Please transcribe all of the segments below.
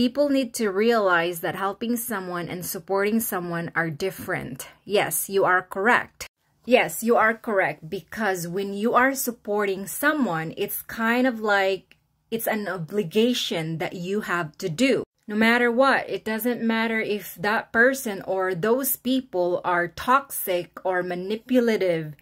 people need to realize that helping someone and supporting someone are different. Yes, you are correct. Yes, you are correct because when you are supporting someone, it's kind of like it's an obligation that you have to do. No matter what, it doesn't matter if that person or those people are toxic or manipulative.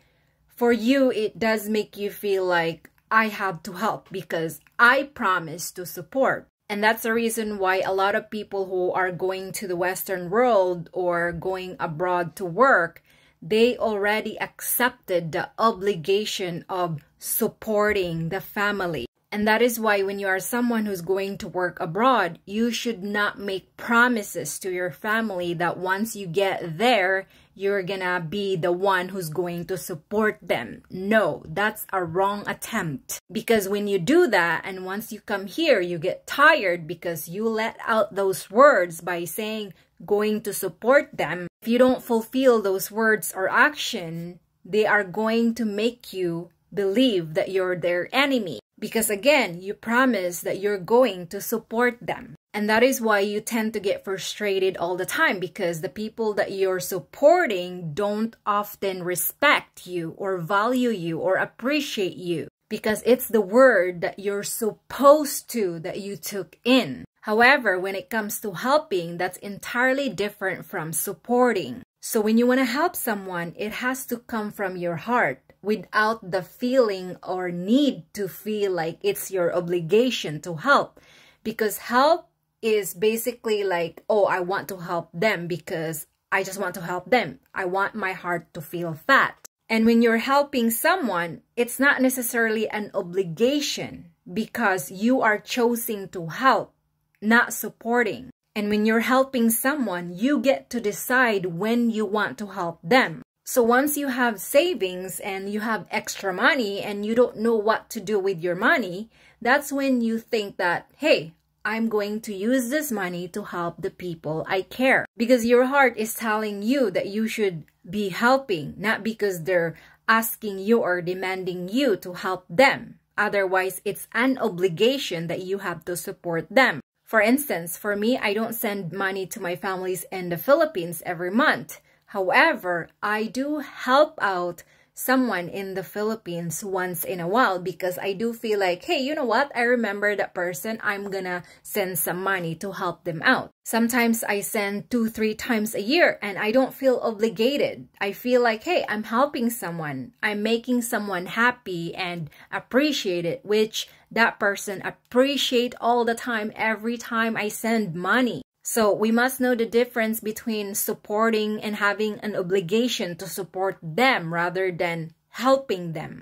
For you, it does make you feel like I have to help because I promise to support. And that's the reason why a lot of people who are going to the Western world or going abroad to work, they already accepted the obligation of supporting the family. And that is why when you are someone who's going to work abroad, you should not make promises to your family that once you get there, you're gonna be the one who's going to support them. No, that's a wrong attempt. Because when you do that, and once you come here, you get tired because you let out those words by saying going to support them. If you don't fulfill those words or action, they are going to make you believe that you're their enemy because again, you promise that you're going to support them. And that is why you tend to get frustrated all the time because the people that you're supporting don't often respect you or value you or appreciate you because it's the word that you're supposed to that you took in. However, when it comes to helping, that's entirely different from supporting. So when you want to help someone, it has to come from your heart without the feeling or need to feel like it's your obligation to help. Because help is basically like, oh, I want to help them because I just want to help them. I want my heart to feel fat. And when you're helping someone, it's not necessarily an obligation because you are choosing to help, not supporting. And when you're helping someone, you get to decide when you want to help them. So once you have savings and you have extra money and you don't know what to do with your money, that's when you think that, hey, I'm going to use this money to help the people I care. Because your heart is telling you that you should be helping, not because they're asking you or demanding you to help them. Otherwise, it's an obligation that you have to support them. For instance, for me, I don't send money to my families in the Philippines every month. However, I do help out someone in the Philippines once in a while because I do feel like, hey, you know what? I remember that person. I'm gonna send some money to help them out. Sometimes I send two, three times a year and I don't feel obligated. I feel like, hey, I'm helping someone. I'm making someone happy and appreciate it, which that person appreciate all the time every time I send money. So we must know the difference between supporting and having an obligation to support them rather than helping them.